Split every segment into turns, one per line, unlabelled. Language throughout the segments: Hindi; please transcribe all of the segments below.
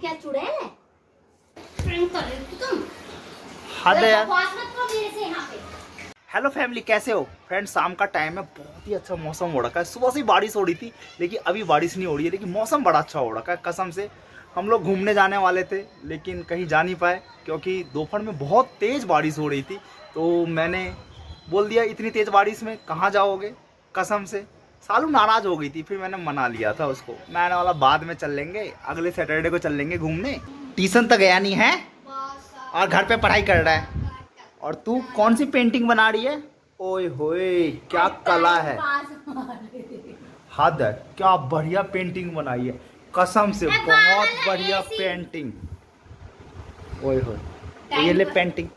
क्या चुड़ैल है? प्रैंक कर रही तुम।
हद है
बकवास मत करो मेरे से यहाँ पे।
हेलो फैमिली कैसे हो? फ्रेंड शाम का टाइम है बहुत ही अच्छा मौसम हो रखा है। सुबह से ही बारिश हो रही थी लेकिन अभी बारिश नहीं हो रही है। लेकिन मौसम बड़ा अच्छा हो रखा है कसम से। हम लोग घूमने जाने वाले थे लेकिन कहीं जा नहीं पाए क्योंकि दोपहर में बहुत तेज़ बारिश हो रही थी। तो मैंने बोल दिया इतनी तेज़ बारिश में कहाँ जाओगे? कसम से। सालू नाराज़ हो गई थी फिर मैंने मना लिया था उसको। मैंने वाला बाद में चल लेंगे अगले सैटरडे को चल लेंगे घूमने। ट्यूशन तो गया नहीं है और घर पे पढ़ाई कर रहा है। और तू कौन सी पेंटिंग बना रही है? ओए होए क्या कला है। हद है क्या बढ़िया पेंटिंग बनाई है। कसम से बहुत बढ़िया पेंटिंग ओए होए ये ले पेंटिंग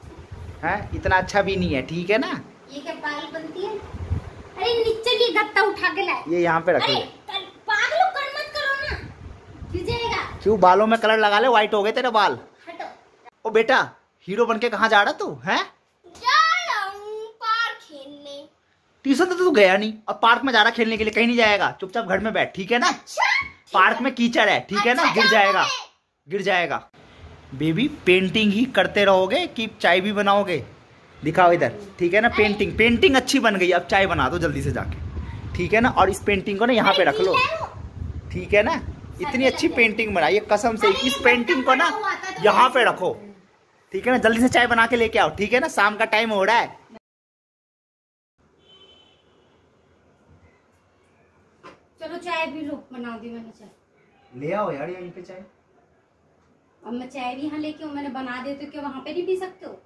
है इतना अच्छा भी नहीं है ठीक है ना?
ये क्या पागल बनती है? अरे नीचे ये गत्ता उठा के लाए।
ये यहाँ पे रख
अरे कर- कर मत करो ना। जाएगा।
क्यों बालों में कलर लगा ले व्हाइट हो गए तेरे बाल।
हटो।
ओ बेटा हीरो बन के कहाँ जा रहा तू है? ट्यूशन तो तू गया नहीं और पार्क में जा रहा खेलने के लिए कहीं नहीं जाएगा। चुपचाप घर में बैठ ठीक है ना?
अच्छा
पार्क में कीचड़ है ठीक है ना?
अच्छा,
गिर जाएगा गिर जाएगा। बेबी पेंटिंग ही करते रहोगे कि चाय भी बनाओगे? दिखाओ इधर ठीक है ना पेंटिंग पेंटिंग अच्छी बन गई अब चाय बना दो जल्दी से जाके ठीक है ना और इस पेंटिंग को ना यहाँ पे रख लो ठीक है ना इतनी अच्छी पेंटिंग बनाई है कसम से इस पेंटिंग को ना यहाँ पे रखो ठीक है ना जल्दी से चाय बना के लेके आओ ठीक है ना शाम का टाइम हो रहा है।
चलो चाय भी लो बना दी मैंने चाय।
ले आओ यार यहीं पे चाय।
अब मैं चाय भी यहाँ लेके मैंने बना दे तो क्या वहाँ पे नहीं पी सकते हो?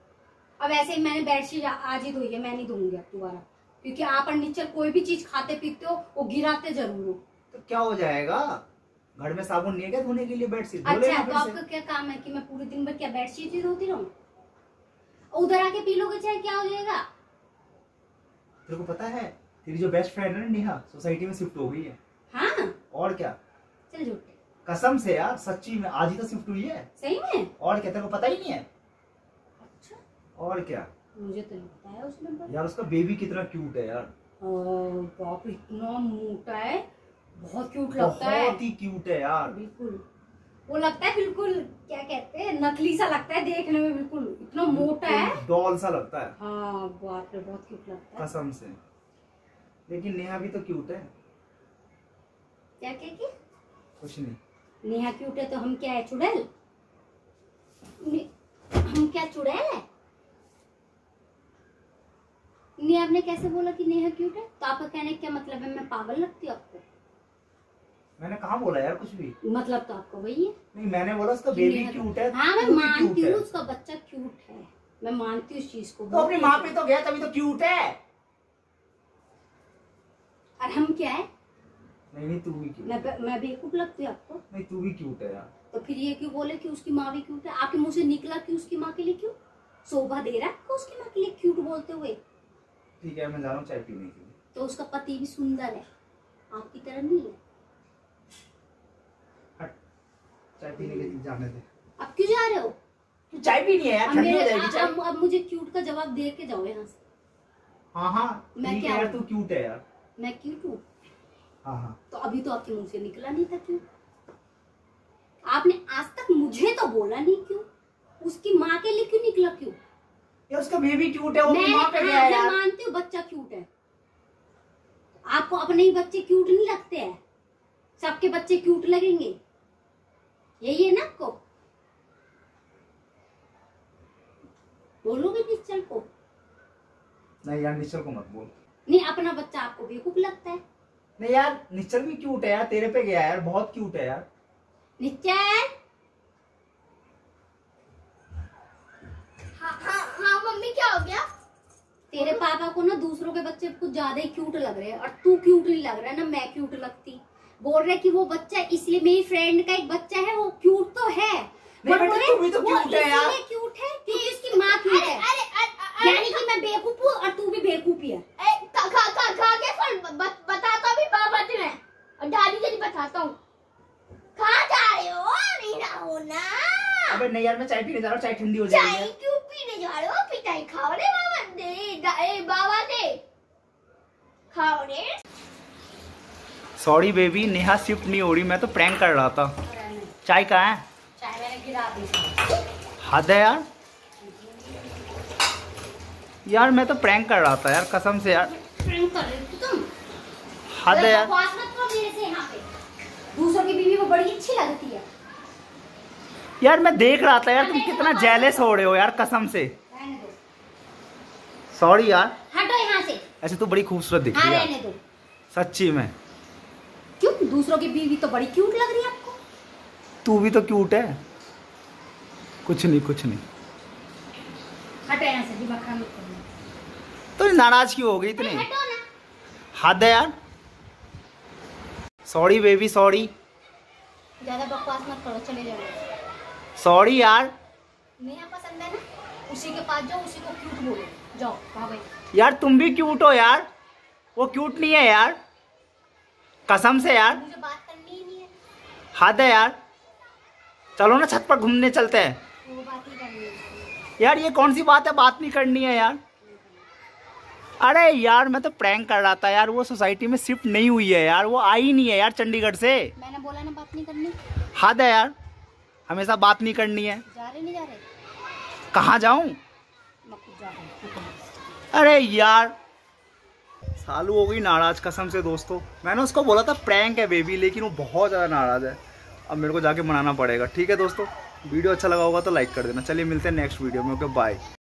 अब ऐसे ही मैंने बेडशीट आज ही धोई है मैं नहीं धोऊँगी अब दोबारा। क्योंकि आप फर्नीचर कोई भी चीज़ खाते पीते हो वो गिराते ज़रूर हो।
तो क्या हो जाएगा? घर में साबुन नहीं है क्या धोने के लिए बेडशीट
अच्छा तो आपका क्या काम है कि मैं पूरे दिन भर क्या बेडशीट ही धोती रहूँ? उधर आके पी लोगे चाहे क्या हो जाएगा?
तेरे को पता है तेरी जो बेस्ट फ्रेंड है ना नेहा सोसाइटी में शिफ्ट हो गई है।
हाँ।
और क्या?
चल झूठे
कसम से यार सच्ची में आज ही तो शिफ्ट हुई है।
सही में?
और क्या तेरे को पता ही नहीं है? और क्या?
मुझे तो नहीं बताया उसने बस
यार उसका बेबी कितना क्यूट है यार।
बाप इतना मोटा है। बहुत क्यूट लगता है
बहुत ही। क्यूट है यार।
बिल्कुल। वो लगता है बिल्कुल क्या कहते हैं नकली सा लगता है देखने में बिल्कुल। इतना मोटा है।
डॉल सा लगता है।
हाँ बाप रे बहुत क्यूट लगता है।
कसम से। लेकिन नेहा भी तो क्यूट है।
क्या क्या क्या?
कुछ नहीं।
नेहा क्यूट है तो हम क्या है चुड़ैल? हम क्या चुड़ैल है? नेहा आपने कैसे बोला कि नेहा क्यूट है? तो आपका कहने का क्या मतलब है? मैं पागल लगती हूँ आपको।
मैंने कहा बोला यार कुछ भी?
मतलब तो आपको वही है।
नहीं मैंने बोला उसका बेबी क्यूट है
हाँ। मैं मानती
cute
हूँ। उसका बच्चा क्यूट है। मैं मानती हूँ इस चीज़ को।
तो अपनी माँ पे तो गया तभी तो क्यूट है।
और हम क्या है?
नहीं नहीं तू भी क्यूट
मैं मैं बेवकूफ़ लगती हूँ आपको।
नहीं तू भी क्यूट है यार।
तो फिर ये क्यों बोले कि उसकी माँ भी क्यूट है? आपके मुँह से निकला कि उसकी माँ के लिए क्यों शोभा दे रहा है उसकी माँ के लिए क्यूट बोलते हुए?
ठीक है मैं जा रहा हूँ चाय पीने के लिए।
तो उसका पति भी सुंदर है। आपकी तरह नहीं है?
हट चाय पीने के लिए जाने दे।
अब क्यों जा रहे हो?
तू चाय पीनी है यार
अब
ठंडी हो जाएगी चाय।
अब, अब मुझे क्यूट का जवाब दे के जाओ यहाँ से।
हाँ हाँ
मैं क्या
यार तू क्यूट है यार।
मैं क्यूट हूँ?
हाँ हाँ।
तो अभी तो आपके मुँह से निकला नहीं था क्यों? आपने आज तक मुझे तो बोला नहीं क्यों? उसकी माँ के लिए क्यों निकला क्यों?
यार उसका बेबी क्यूट है वो
मैं
माँ पे गया
हाँ,
है
मैं
यार।
मानती हूँ बच्चा क्यूट है। आपको अपने ही बच्चे क्यूट नहीं लगते हैं। सबके बच्चे क्यूट लगेंगे। यही है ना आपको? बोलोगे निश्चल को?
नहीं यार निश्चल को मत बोल।
नहीं अपना बच्चा आपको बेवकूफ़ लगता है।
नहीं यार निश्चल भी क्यूट है यार तेरे पे गया यार बहुत क्यूट है यार।
निश्चल
हाँ हाँ हाँ मम्मी क्या हो गया?
तेरे पापा को ना दूसरों के बच्चे कुछ ज़्यादा ही क्यूट लग रहे हैं और तू क्यूट नहीं लग रहा है ना मैं क्यूट लगती। बोल रहे कि वो बच्चा इसलिए मेरी फ्रेंड का एक बच्चा है वो क्यूट तो है।
नहीं
बोले,
तो
वो
है।
इसलिए क्यूट है क्योंकि उसकी माँ क्यूट है।
अरे अरे
यानी कि मैं बेवकूफ़ हूँ और तू भी बेवकूफ़ है।
अरे खा खा खा खा के फिर ब- बताता भी पापा तुम्हें और दादी से भी बताता हूँ। कहाँ जा रहे हो? नहीं रहो ना
अबे नहीं यार मैं चाय पीने जा रहा हूँ चाय ठंडी हो जाएगी
चाय
यार।
क्यों पीने जा हो पिटाई खाओ रे बाबा दे बाबा दे खाओ रे
सॉरी बेबी नेहा शिफ्ट नहीं हो रही। मैं तो प्रैंक कर रहा था। चाय कहाँ है?
चाय मैंने गिरा दी।
हद है यार। यार मैं तो प्रैंक कर रहा था यार। कसम से यार।
प्रैंक कर रहे हो तुम?
हद है यार।
बकवास मत करो मेरे से यहाँ पे। दूसरों की बीवी को बड़ी अच्छी लगती है।
यार मैं देख रहा था यार तुम कितना जेलस हो रहे हो यार कसम से। सॉरी यार।
हटो यहाँ से।
ऐसे तो बड़ी खूबसूरत दिख
हाँ
रही है सच्ची में।
क्यों? दूसरों की बीवी तो बड़ी क्यूट लग रही है आपको।
तू भी तो क्यूट है। कुछ नहीं कुछ नहीं।
हटो यहाँ से दिमाग मत
तो नाराज़ क्यों हो गई इतनी? हद है यार। सॉरी बेबी सॉरी
ज़्यादा बकवास मत करो चले जाओ।
सॉरी यार।
नेहा पसंद है ना उसी के पास जाओ उसी को क्यूट बोलो। जाओ
यार तुम भी क्यूट हो यार। वो क्यूट नहीं है यार। कसम से यार।
मुझे बात करनी ही नहीं है।
हद है यार। चलो ना छत पर घूमने चलते हैं।
वो बात ही करनी है।
यार ये कौन सी बात है? बात नहीं करनी है यार। अरे यार मैं तो प्रैंक कर रहा था यार। वो सोसाइटी में शिफ्ट नहीं हुई है यार। वो आई नहीं है यार चंडीगढ़ से।
मैंने बोला ना बात नहीं करनी।
हद है यार। हमेशा बात नहीं करनी है।
जा रहे नहीं जा रहे?
कहाँ जाऊँ? अरे यार, सालू हो गई नाराज़, कसम से दोस्तों। मैंने उसको बोला था प्रैंक है बेबी लेकिन वो बहुत ज़्यादा नाराज़ है। अब मेरे को जाके मनाना पड़ेगा, ठीक है दोस्तों? वीडियो अच्छा लगा होगा तो लाइक कर देना। चलिए मिलते हैं नेक्स्ट वीडियो में ओके बाय